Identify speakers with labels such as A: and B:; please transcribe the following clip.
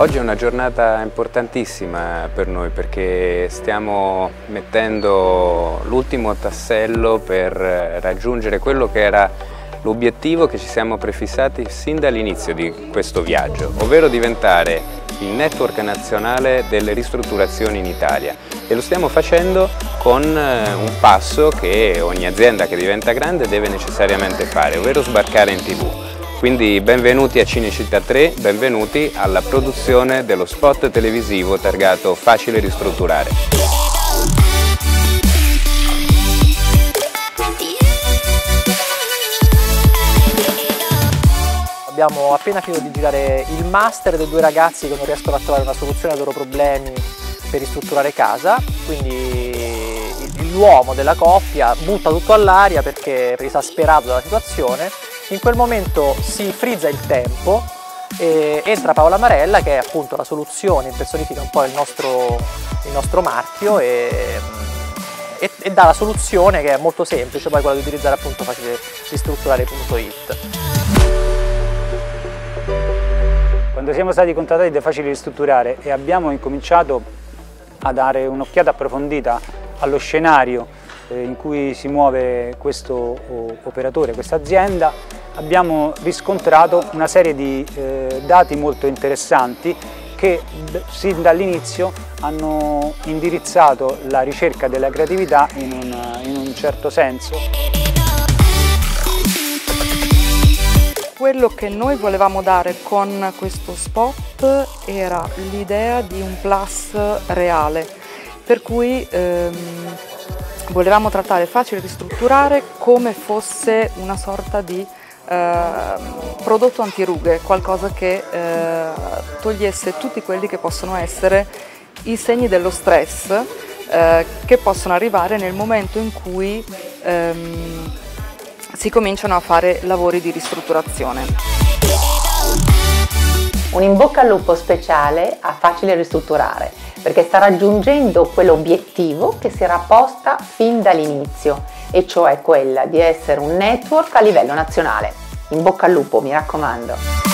A: Oggi è una giornata importantissima per noi perché stiamo mettendo l'ultimo tassello per raggiungere quello che era l'obiettivo che ci siamo prefissati sin dall'inizio di questo viaggio, ovvero diventare il network nazionale delle ristrutturazioni in Italia e lo stiamo facendo con eh, un passo che ogni azienda che diventa grande deve necessariamente fare, ovvero sbarcare in tv. Quindi benvenuti a Cinecittà 3, benvenuti alla produzione dello spot televisivo targato Facile ristrutturare.
B: Abbiamo appena finito di girare il master dei due ragazzi che non riescono a trovare una soluzione ai loro problemi per ristrutturare casa, quindi l'uomo della coppia butta tutto all'aria perché è esasperato dalla situazione in quel momento si frizza il tempo e entra Paola Marella che è appunto la soluzione, impersonifica un po' il nostro, il nostro marchio e, e, e, dà la soluzione che è molto semplice, poi quella di utilizzare appunto facile ristrutturare.it.
C: Quando siamo stati contattati da Facile Ristrutturare e abbiamo incominciato a dare un'occhiata approfondita allo scenario in cui si muove questo operatore, questa azienda, abbiamo riscontrato una serie di eh, dati molto interessanti che sin dall'inizio hanno indirizzato la ricerca della creatività in un, in un certo senso.
D: Quello che noi volevamo dare con questo spot era l'idea di un plus reale, per cui ehm, volevamo trattare facile ristrutturare come fosse una sorta di eh, prodotto antirughe, qualcosa che eh, togliesse tutti quelli che possono essere i segni dello stress eh, che possono arrivare nel momento in cui ehm, si cominciano a fare lavori di ristrutturazione.
E: Un in bocca al lupo speciale a facile ristrutturare perché sta raggiungendo quell'obiettivo che si era posta fin dall'inizio e cioè quella di essere un network a livello nazionale. In bocca al lupo, mi raccomando!